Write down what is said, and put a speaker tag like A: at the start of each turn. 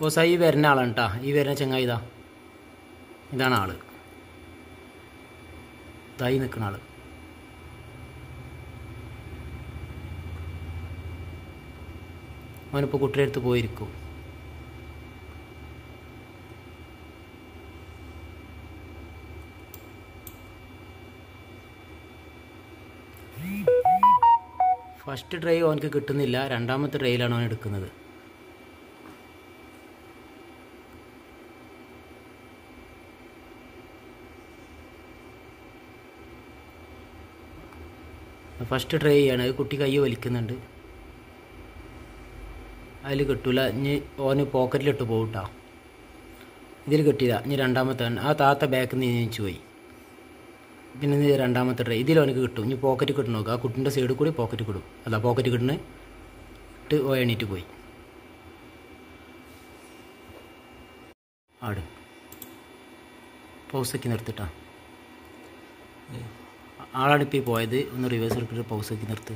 A: Boss ഈ വരുന്ന ആളാണ് കേട്ടോ ഈ വരുന്ന ചങ്ങായി ഇതാ. ഇതാണ് ആൾ. ഇതായി നിൽക്കുന്ന ആൾ. അവനിപ്പോൾ കുട്ടിയുടെ അടുത്ത് പോയിരിക്കും. ഫസ്റ്റ് ഡ്രൈവ് അവനക്ക് കിട്ടുന്നില്ല. രണ്ടാമത്തെ ട്രൈയിലാണ് അവൻ എടുക്കുന്നത്. ഫസ്റ്റ് ട്രൈ ചെയ്യാണ്. അത് കുട്ടി കൈ വലിക്കുന്നുണ്ട്. അതിൽ കിട്ടൂല. ഇനി ഓന് പോക്കറ്റിലിട്ട് പോകട്ടോ ഇതിൽ കിട്ടിയില്ല ഇനി രണ്ടാമത്തെ. ആ താത്ത ബാക്കിൽ നിന്ന് നീച്ചു പോയി. പിന്നെ നീ രണ്ടാമത്തെ ട്രൈ ഇതിൽ അവനക്ക് കിട്ടും. ഇനി പോക്കറ്റ് കിട്ടണം നോക്കുക ആ കുട്ടിന്റെ സൈഡിൽ കൂടി പോക്കറ്റ് കിട്ടും അല്ല പോക്കറ്റ് കിട്ടണേ ഇട്ട് ഓ എണീറ്റ് പോയി. ആട്. പോസക്കി നിർത്തിട്ടാ. ഈ പോയത് ഒന്ന് റിവേഴ്സ് എടുത്തിട്ട് പൗസാക്കി നിർത്ത്.